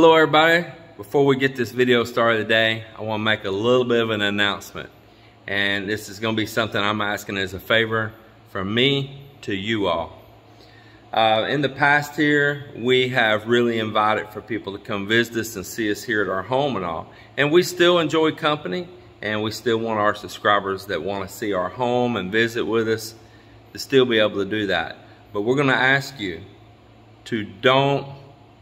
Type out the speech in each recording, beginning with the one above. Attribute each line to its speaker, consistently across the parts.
Speaker 1: Hello everybody. Before we get this video started today, I want to make a little bit of an announcement. And this is going to be something I'm asking as a favor from me to you all. Uh, in the past here, we have really invited for people to come visit us and see us here at our home and all. And we still enjoy company and we still want our subscribers that want to see our home and visit with us to still be able to do that. But we're going to ask you to don't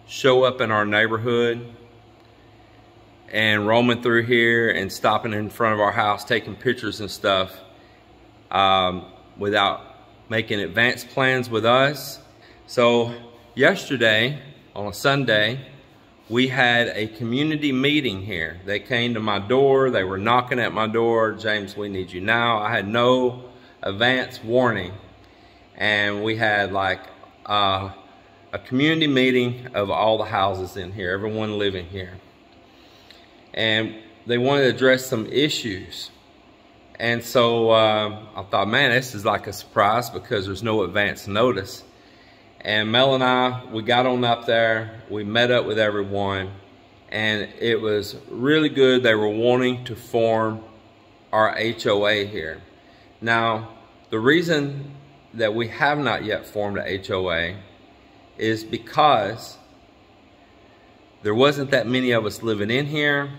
Speaker 1: show up in our neighborhood and roaming through here and stopping in front of our house, taking pictures and stuff um, without making advance plans with us. So yesterday on a Sunday, we had a community meeting here. They came to my door, they were knocking at my door, James, we need you now. I had no advance warning. And we had like uh, a community meeting of all the houses in here, everyone living here. And they wanted to address some issues. And so uh, I thought, man, this is like a surprise because there's no advance notice. And Mel and I, we got on up there, we met up with everyone, and it was really good. They were wanting to form our HOA here. Now, the reason that we have not yet formed a HOA is because there wasn't that many of us living in here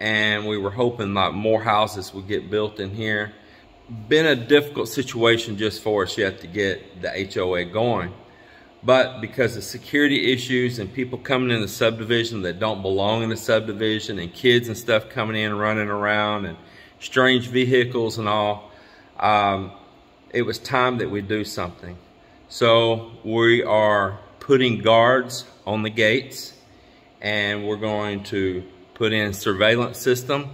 Speaker 1: and we were hoping like more houses would get built in here. Been a difficult situation just for us yet to get the HOA going. But because of security issues and people coming in the subdivision that don't belong in the subdivision and kids and stuff coming in running around and strange vehicles and all, um, it was time that we do something. So we are putting guards on the gates and we're going to put in surveillance system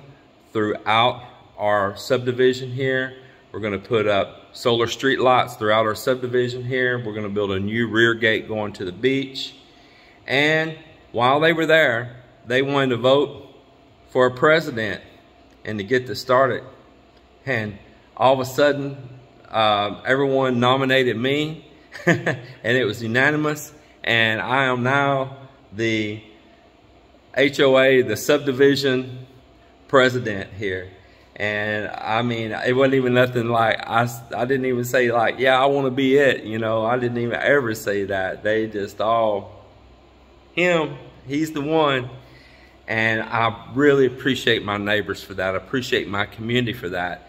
Speaker 1: throughout our subdivision here. We're gonna put up solar street lights throughout our subdivision here. We're gonna build a new rear gate going to the beach. And while they were there, they wanted to vote for a president and to get this started. And all of a sudden, uh, everyone nominated me and it was unanimous and I am now the HOA, the subdivision president here. And I mean, it wasn't even nothing like, I, I didn't even say like, yeah, I want to be it. You know, I didn't even ever say that. They just all, him, he's the one. And I really appreciate my neighbors for that. I appreciate my community for that.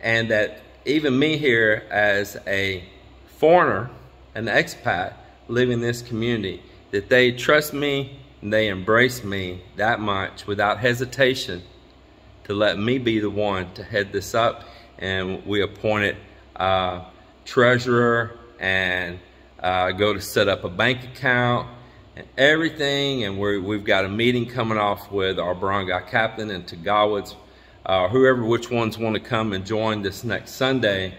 Speaker 1: And that even me here as a foreigner, an expat, live in this community, that they trust me and they embrace me that much without hesitation to let me be the one to head this up. And we appointed uh, treasurer and uh, go to set up a bank account and everything. And we we've got a meeting coming off with our barangay captain and Kagawads, uh, whoever, which ones want to come and join this next Sunday.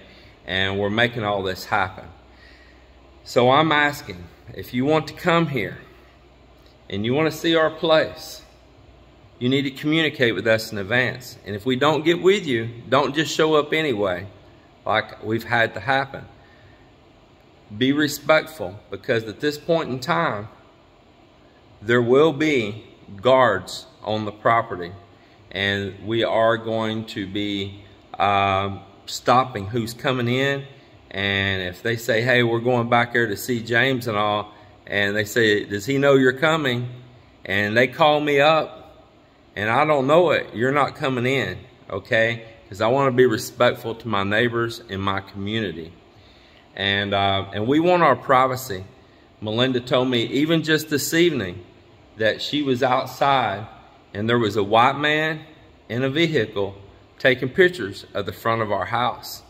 Speaker 1: And we're making all this happen. So I'm asking, if you want to come here and you want to see our place, you need to communicate with us in advance. And if we don't get with you, don't just show up anyway, like we've had to happen. Be respectful because at this point in time, there will be guards on the property and we are going to be uh, stopping who's coming in and if they say, hey, we're going back there to see James and all, and they say, does he know you're coming? And they call me up, and I don't know it, you're not coming in, okay? Because I want to be respectful to my neighbors and my community. And, uh, and we want our privacy. Melinda told me, even just this evening, that she was outside and there was a white man in a vehicle taking pictures of the front of our house.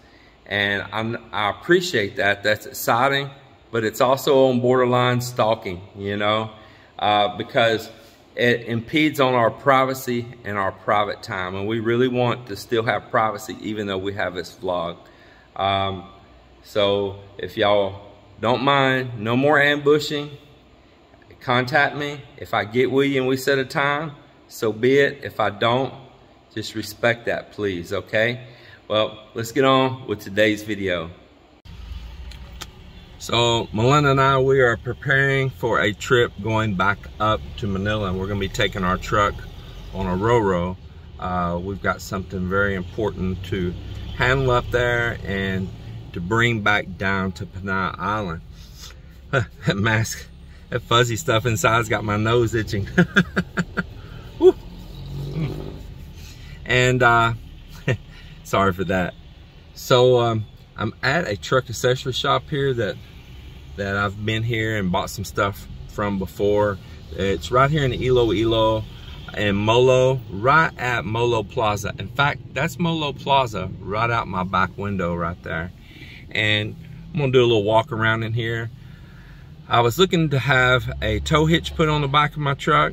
Speaker 1: And I'm, i appreciate that. That's exciting, but it's also on borderline stalking, you know, uh, because it impedes on our privacy and our private time. And we really want to still have privacy even though we have this vlog. Um, so if y'all don't mind, no more ambushing. Contact me. If I get with you and we set a time, so be it. If I don't, just respect that, please, okay? Well, let's get on with today's video. So Melinda and I, we are preparing for a trip going back up to Manila. And we're gonna be taking our truck on a Roro. Uh, we've got something very important to handle up there and to bring back down to Panay Island. that mask, that fuzzy stuff inside's got my nose itching. and uh, sorry for that. So um, I'm at a truck accessory shop here that that I've been here and bought some stuff from before. It's right here in Iloilo and Molo, right at Molo Plaza. In fact, that's Molo Plaza right out my back window right there. And I'm gonna do a little walk around in here. I was looking to have a tow hitch put on the back of my truck.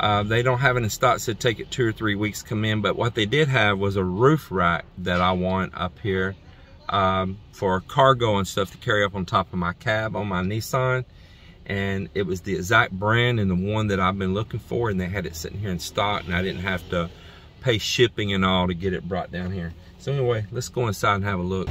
Speaker 1: Uh, they don't have it in stock, so take it two or three weeks to come in. But what they did have was a roof rack that I want up here um, for cargo and stuff to carry up on top of my cab on my Nissan. And it was the exact brand and the one that I've been looking for. And they had it sitting here in stock and I didn't have to pay shipping and all to get it brought down here. So anyway, let's go inside and have a look.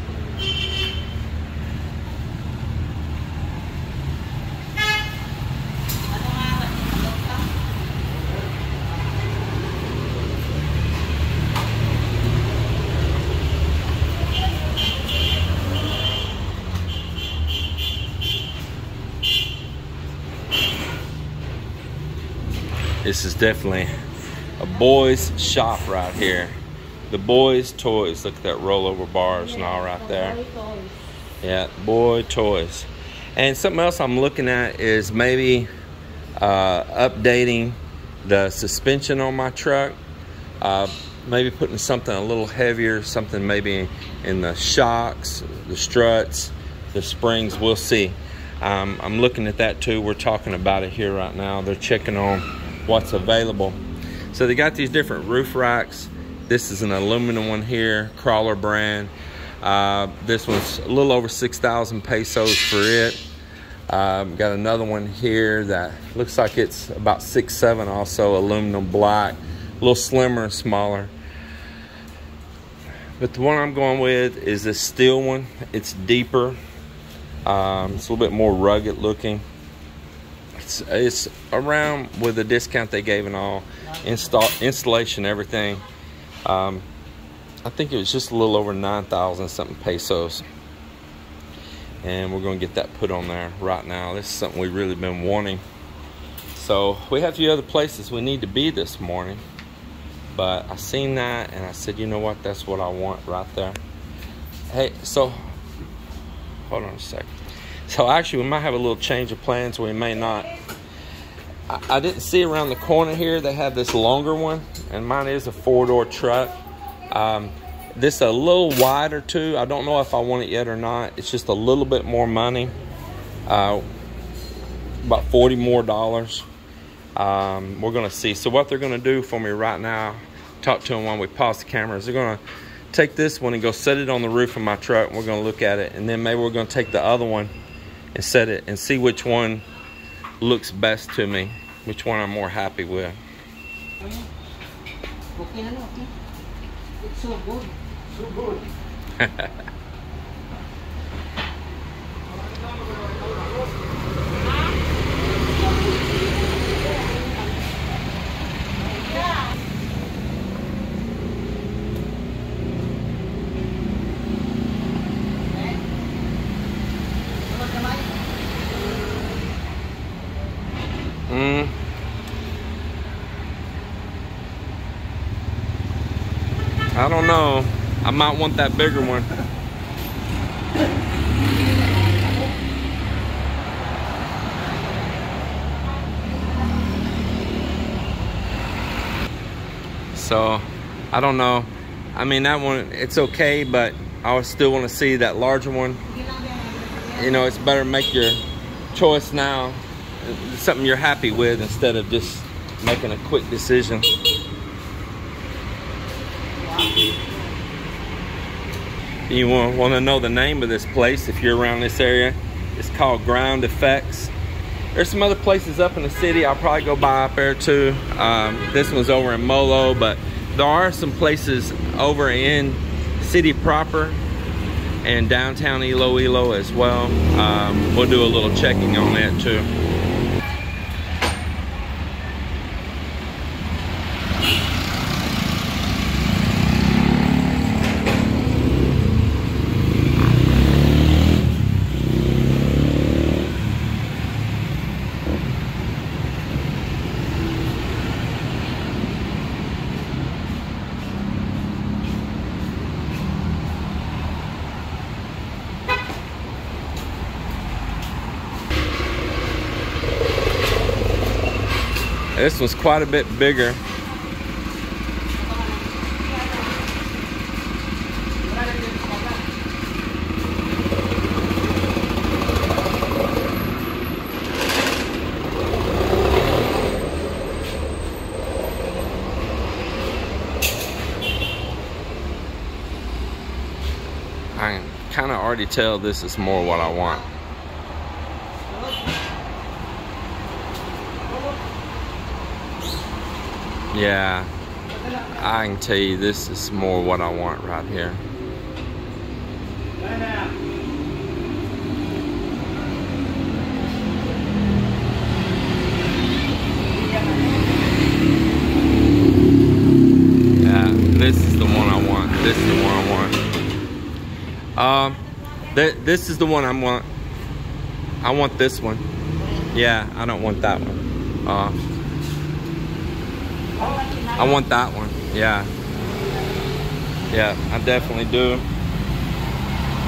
Speaker 1: This is definitely a boys shop right here. The boys toys. Look at that rollover bars and all right there. Yeah, boy toys. And something else I'm looking at is maybe uh, updating the suspension on my truck. Uh, maybe putting something a little heavier, something maybe in the shocks, the struts, the springs. We'll see. Um, I'm looking at that too. We're talking about it here right now. They're checking on what's available. So they got these different roof racks. This is an aluminum one here, Crawler brand. Uh, this one's a little over 6,000 pesos for it. Um, got another one here that looks like it's about six seven, also aluminum black, a little slimmer and smaller. But the one I'm going with is this steel one. It's deeper. Um, it's a little bit more rugged looking it's it's around with the discount they gave and all install installation everything um, I think it was just a little over 9,000 something pesos. And we're gonna get that put on there right now. This is something we've really been wanting. So we have a few other places we need to be this morning. But I seen that and I said you know what? That's what I want right there. Hey so hold on a second so actually, we might have a little change of plans. We may not. I, I didn't see around the corner here. They have this longer one, and mine is a four-door truck. Um, this a little wider too. I don't know if I want it yet or not. It's just a little bit more money. Uh, about 40 more dollars. Um, we're gonna see. So what they're gonna do for me right now, talk to them while we pause the cameras. They're gonna take this one and go set it on the roof of my truck. We're gonna look at it, and then maybe we're gonna take the other one and set it and see which one looks best to me, which one I'm more happy with. It's so good. So good. I don't know. I might want that bigger one. So, I don't know. I mean, that one, it's okay, but I still want to see that larger one. You know, it's better make your choice now something you're happy with instead of just making a quick decision. You want to know the name of this place if you're around this area. It's called Ground Effects. There's some other places up in the city. I'll probably go by up there too. Um, this one's over in Molo, but there are some places over in city proper. and downtown Iloilo as well. Um, we'll do a little checking on that too. This was quite a bit bigger. I can kind of already tell this is more what I want. Yeah, I can tell you this is more what I want right here. Yeah, this is the one I want. This is the one I want. Um, th this is the one I want. I want this one. Yeah, I don't want that one. Uh, I want that one. Yeah. Yeah, I definitely do.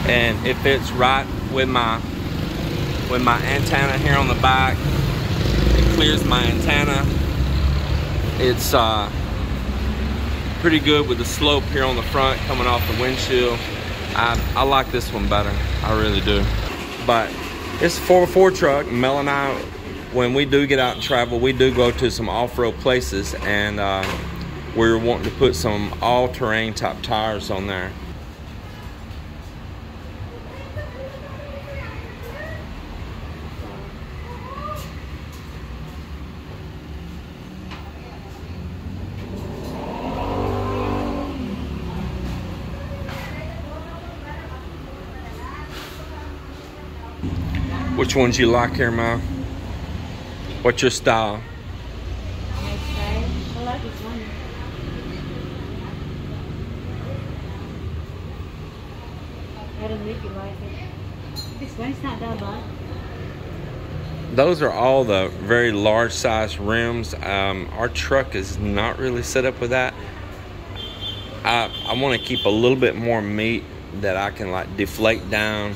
Speaker 1: And it fits right with my with my antenna here on the back. It clears my antenna. It's uh, pretty good with the slope here on the front coming off the windshield. I, I like this one better. I really do. But it's a 4x4 truck. Mel and I when we do get out and travel, we do go to some off-road places, and uh, we're wanting to put some all-terrain type tires on there. Which ones you like here, Ma? What's your style? Those are all the very large size rims. Um, our truck is not really set up with that. I, I want to keep a little bit more meat that I can like deflate down,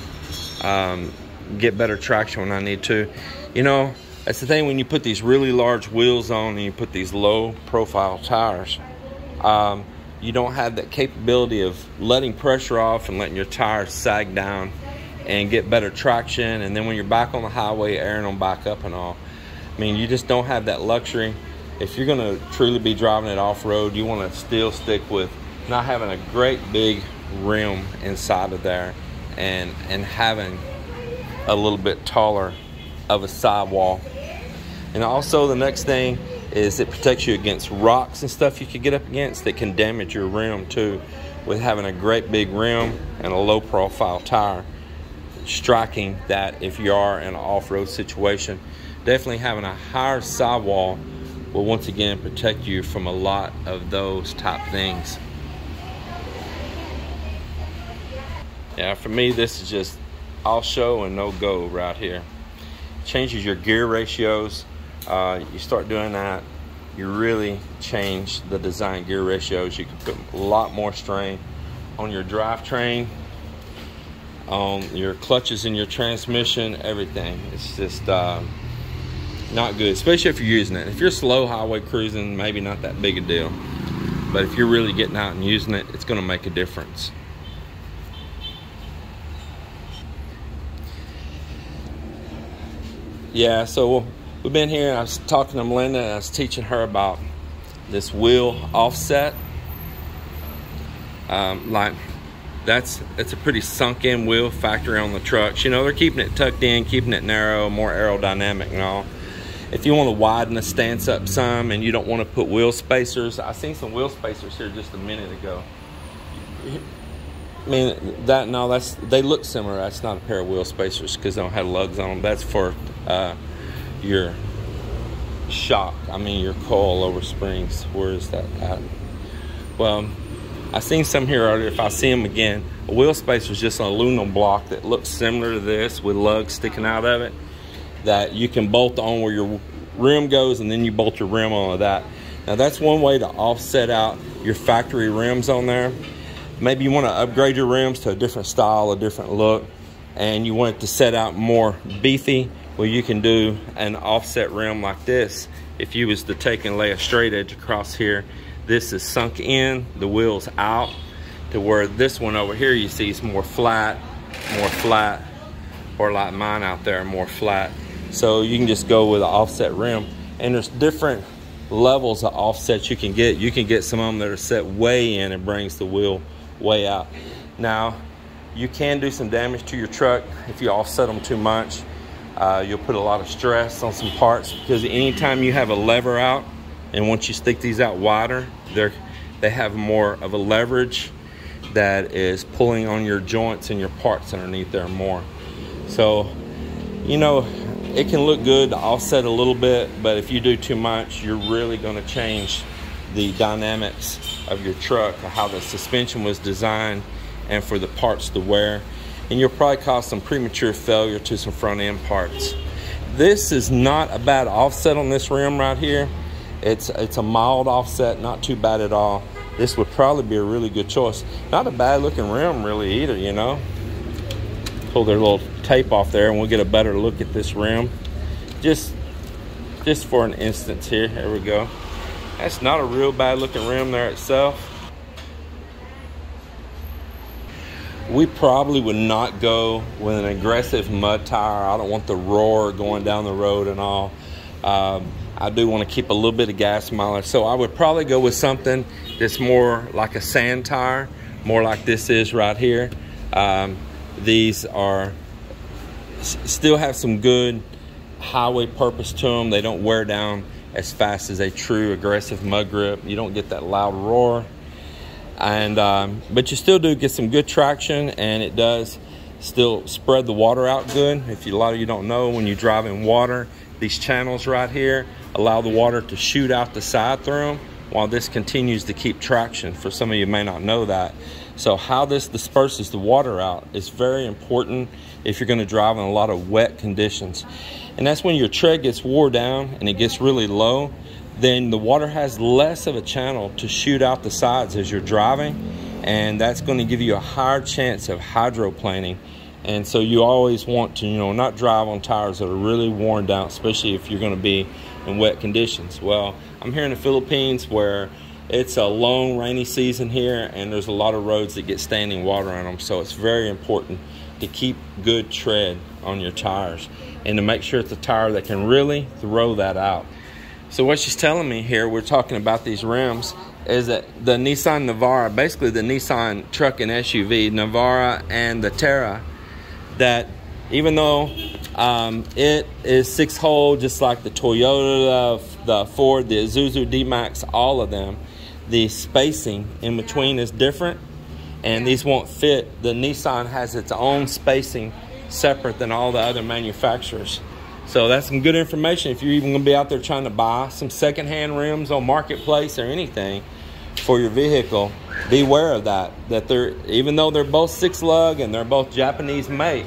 Speaker 1: um, get better traction when I need to. You know, that's the thing when you put these really large wheels on and you put these low profile tires. Um, you don't have that capability of letting pressure off and letting your tires sag down and get better traction. And then when you're back on the highway, airing them back up and all. I mean, you just don't have that luxury. If you're going to truly be driving it off road, you want to still stick with not having a great big rim inside of there and and having a little bit taller of a sidewall. And also the next thing is it protects you against rocks and stuff you could get up against that can damage your rim too with having a great big rim and a low profile tire striking that if you are in an off-road situation. Definitely having a higher sidewall will once again protect you from a lot of those type things. Yeah for me this is just all show and no go right here. Changes your gear ratios uh, you start doing that, you really change the design gear ratios. You can put a lot more strain on your drivetrain, on your clutches and your transmission, everything. It's just uh, not good, especially if you're using it. If you're slow highway cruising, maybe not that big a deal. But if you're really getting out and using it, it's going to make a difference. Yeah, so we've been here and I was talking to Melinda and I was teaching her about this wheel offset. Um, like that's it's a pretty sunk in wheel factory on the trucks. You know, they're keeping it tucked in, keeping it narrow, more aerodynamic and all. If you want to widen the stance up some and you don't want to put wheel spacers, I seen some wheel spacers here just a minute ago. I mean that no, that's they look similar. That's not a pair of wheel spacers because they don't have lugs on them. That's for uh, your shock. I mean your coil over springs. Where is that at? Well, I seen some here earlier. If I see them again, a wheel space was just an aluminum block that looks similar to this with lugs sticking out of it that you can bolt on where your rim goes and then you bolt your rim onto that. Now that's one way to offset out your factory rims on there. Maybe you want to upgrade your rims to a different style, a different look, and you want it to set out more beefy. Well, you can do an offset rim like this. If you was to take and lay a straight edge across here, this is sunk in, the wheel's out, to where this one over here you see is more flat, more flat, or like mine out there, more flat. So you can just go with an offset rim. And there's different levels of offsets you can get. You can get some of them that are set way in and brings the wheel way out. Now, you can do some damage to your truck if you offset them too much. Uh, you'll put a lot of stress on some parts because anytime you have a lever out and once you stick these out wider, they're, they have more of a leverage that is pulling on your joints and your parts underneath there more. So, you know, it can look good to offset a little bit, but if you do too much, you're really going to change the dynamics of your truck, how the suspension was designed, and for the parts to wear. And you'll probably cause some premature failure to some front end parts. This is not a bad offset on this rim right here. It's, it's a mild offset, not too bad at all. This would probably be a really good choice. Not a bad looking rim really either, you know. Pull their little tape off there and we'll get a better look at this rim. Just, just for an instance here, here we go. That's not a real bad looking rim there itself. We probably would not go with an aggressive mud tire. I don't want the roar going down the road and all. Um, I do want to keep a little bit of gas mileage. So I would probably go with something that's more like a sand tire, more like this is right here. Um, these are still have some good highway purpose to them. They don't wear down as fast as a true aggressive mud grip. You don't get that loud roar. And um, but you still do get some good traction and it does still spread the water out good. If you, a lot of you don't know, when you drive in water, these channels right here allow the water to shoot out the side through them while this continues to keep traction. For some of you may not know that. So how this disperses the water out is very important if you're gonna drive in a lot of wet conditions. And that's when your tread gets wore down and it gets really low, then the water has less of a channel to shoot out the sides as you're driving. And that's gonna give you a higher chance of hydroplaning and so you always want to, you know, not drive on tires that are really worn down, especially if you're going to be in wet conditions. Well, I'm here in the Philippines where it's a long rainy season here and there's a lot of roads that get standing water on them. So it's very important to keep good tread on your tires and to make sure it's a tire that can really throw that out. So what she's telling me here, we're talking about these rims, is that the Nissan Navara, basically the Nissan truck and SUV, Navara and the Terra, that even though um, it is six hole, just like the Toyota, the Ford, the Isuzu D-Max, all of them, the spacing in between is different and these won't fit. The Nissan has its own spacing separate than all the other manufacturers. So that's some good information if you're even gonna be out there trying to buy some secondhand rims on Marketplace or anything for your vehicle, beware of that. That they're even though they're both six lug and they're both Japanese make,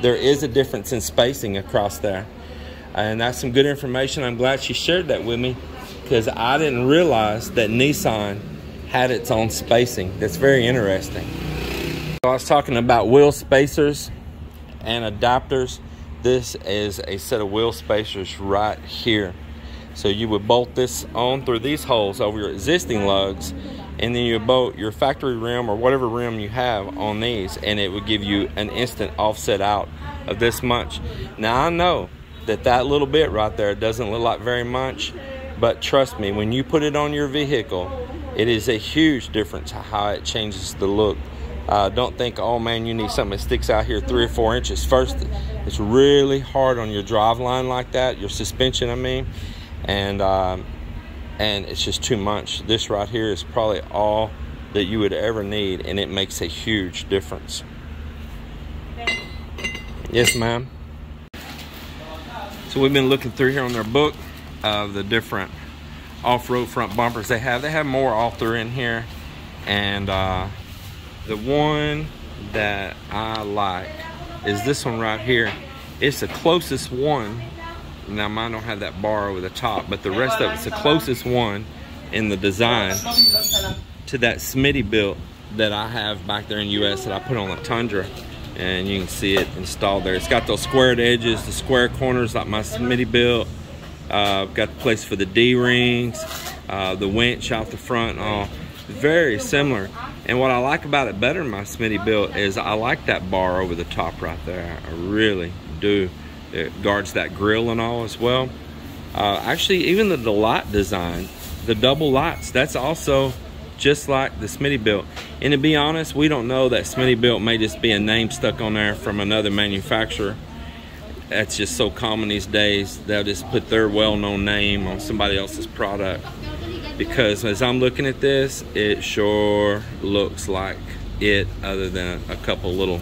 Speaker 1: there is a difference in spacing across there. And that's some good information. I'm glad she shared that with me because I didn't realize that Nissan had its own spacing. That's very interesting. So I was talking about wheel spacers and adapters. This is a set of wheel spacers right here. So you would bolt this on through these holes over your existing lugs and then you bolt your factory rim or whatever rim you have on these and it would give you an instant offset out of this much. Now I know that that little bit right there doesn't look like very much but trust me when you put it on your vehicle it is a huge difference how it changes the look. Uh, don't think oh man you need something that sticks out here three or four inches. First it's really hard on your drive line like that your suspension I mean and um, and it's just too much. This right here is probably all that you would ever need, and it makes a huge difference. Yes, ma'am. So we've been looking through here on their book of the different off-road front bumpers they have. They have more all through in here. And uh, the one that I like is this one right here. It's the closest one. Now mine don't have that bar over the top, but the rest of it's the closest one in the design to that Smitty Smittybilt that I have back there in US that I put on the Tundra. And you can see it installed there. It's got those squared edges, the square corners like my Smittybilt. Uh, got the place for the D-rings, uh, the winch out the front, all very similar. And what I like about it better than my Smittybilt is I like that bar over the top right there. I really do. It guards that grill and all as well. Uh, actually, even the, light design, the double lights, that's also just like the Smittybilt. And to be honest, we don't know that Smittybilt may just be a name stuck on there from another manufacturer that's just so common these days. They'll just put their well-known name on somebody else's product. Because as I'm looking at this, it sure looks like it other than a, couple little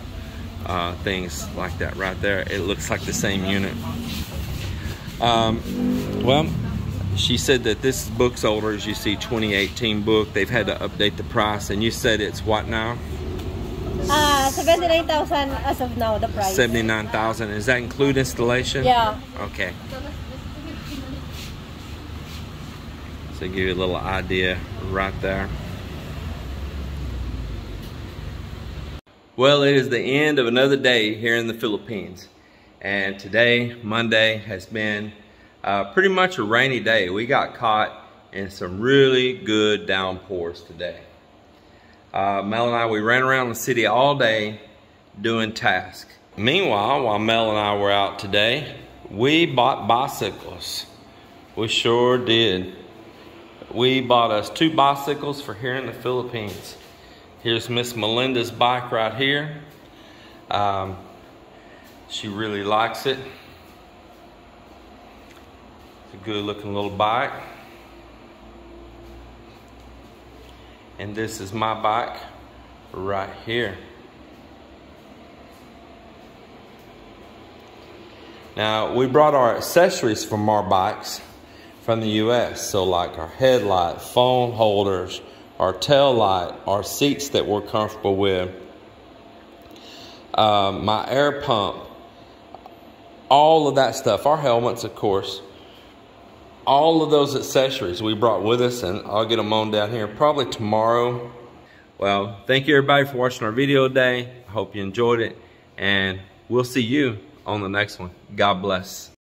Speaker 1: uh, things like that right there. It looks like the same unit. Um, well, she said that this book's older, as you see, 2018 book. They've had to update the price, and you said it's what now?
Speaker 2: Uh, 79,000 as of now, the price.
Speaker 1: 79,000. Does that include installation?
Speaker 2: Yeah.
Speaker 1: Okay. So give you a little idea right there. Well, it is the end of another day here in the Philippines. And today, Monday, has been uh, pretty much a rainy day. We got caught in some really good downpours today. Uh, Mel and I, we ran around the city all day doing tasks. Meanwhile, while Mel and I were out today, we bought bicycles. We sure did. We bought us two bicycles for here in the Philippines. Here's Miss Melinda's bike right here. Um, she really likes it. It's a good looking little bike. And this is my bike right here. Now, we brought our accessories from our bikes from the US. So like our headlight, phone holders, our tail light, our seats that we're comfortable with, um, my air pump, all of that stuff, our helmets, of course, all of those accessories we brought with us and I'll get them on down here probably tomorrow. Well, thank you everybody for watching our video today. I hope you enjoyed it and we'll see you on the next one. God bless.